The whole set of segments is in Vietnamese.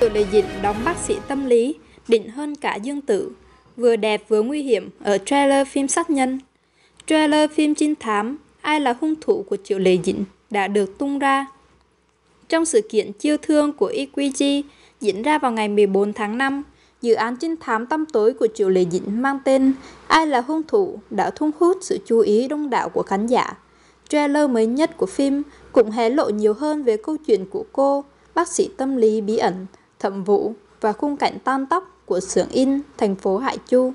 Triệu Lệ Dĩnh đóng bác sĩ tâm lý, đỉnh hơn cả Dương Tử, vừa đẹp vừa nguy hiểm ở trailer phim sát nhân. Trailer phim trinh thám Ai là hung thủ của Triệu Lệ dịnh đã được tung ra. Trong sự kiện chiêu thương của EQG diễn ra vào ngày 14 tháng 5, dự án trinh thám tăm tối của Triệu Lệ dịnh mang tên Ai là hung thủ đã thu hút sự chú ý đông đảo của khán giả. Trailer mới nhất của phim cũng hé lộ nhiều hơn về câu chuyện của cô, bác sĩ tâm lý bí ẩn, thẩm vũ và khung cảnh tan tóc của xưởng in thành phố Hải Chu.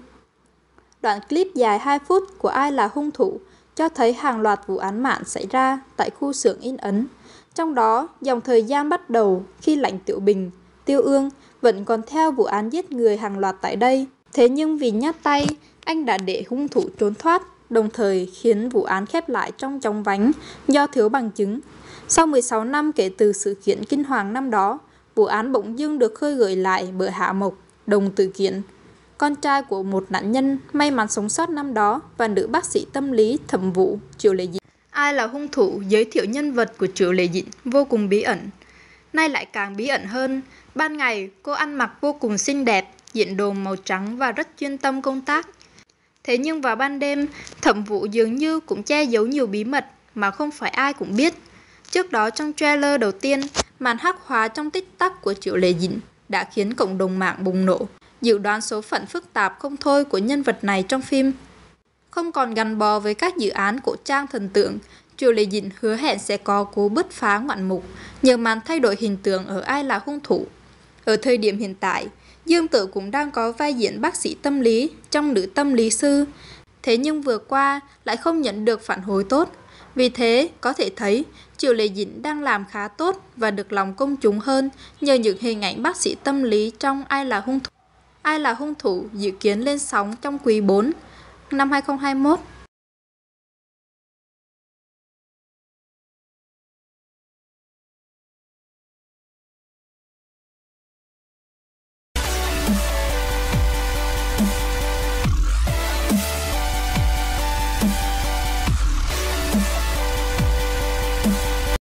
Đoạn clip dài 2 phút của Ai là hung thủ cho thấy hàng loạt vụ án mạng xảy ra tại khu xưởng in ấn. Trong đó, dòng thời gian bắt đầu khi lãnh tiểu bình, tiêu ương vẫn còn theo vụ án giết người hàng loạt tại đây. Thế nhưng vì nhát tay, anh đã để hung thủ trốn thoát, đồng thời khiến vụ án khép lại trong chóng vánh do thiếu bằng chứng. Sau 16 năm kể từ sự kiện kinh hoàng năm đó, vụ án bỗng dưng được khơi gợi lại bởi Hạ Mộc, đồng tử kiện, con trai của một nạn nhân may mắn sống sót năm đó và nữ bác sĩ tâm lý thẩm vụ Triệu Lệ Dĩnh. Ai là hung thủ giới thiệu nhân vật của Triệu Lệ Dĩnh vô cùng bí ẩn. Nay lại càng bí ẩn hơn, ban ngày cô ăn mặc vô cùng xinh đẹp, diện đồ màu trắng và rất chuyên tâm công tác. Thế nhưng vào ban đêm, thẩm vụ dường như cũng che giấu nhiều bí mật mà không phải ai cũng biết. Trước đó trong trailer đầu tiên, màn hắc hóa trong tích tắc của Triệu Lệ Dĩnh đã khiến cộng đồng mạng bùng nổ, dự đoán số phận phức tạp không thôi của nhân vật này trong phim. Không còn gắn bó với các dự án cổ trang thần tượng, Triệu Lệ Dĩnh hứa hẹn sẽ có cú bứt phá ngoạn mục, nhờ màn thay đổi hình tượng ở ai là hung thủ. Ở thời điểm hiện tại, Dương Tử cũng đang có vai diễn bác sĩ tâm lý trong nữ tâm lý sư. Thế nhưng vừa qua lại không nhận được phản hồi tốt. Vì thế, có thể thấy Triệu Lệ Dĩnh đang làm khá tốt và được lòng công chúng hơn nhờ những hình ảnh bác sĩ tâm lý trong Ai là hung thủ. Ai là hung thủ dự kiến lên sóng trong quý 4 năm 2021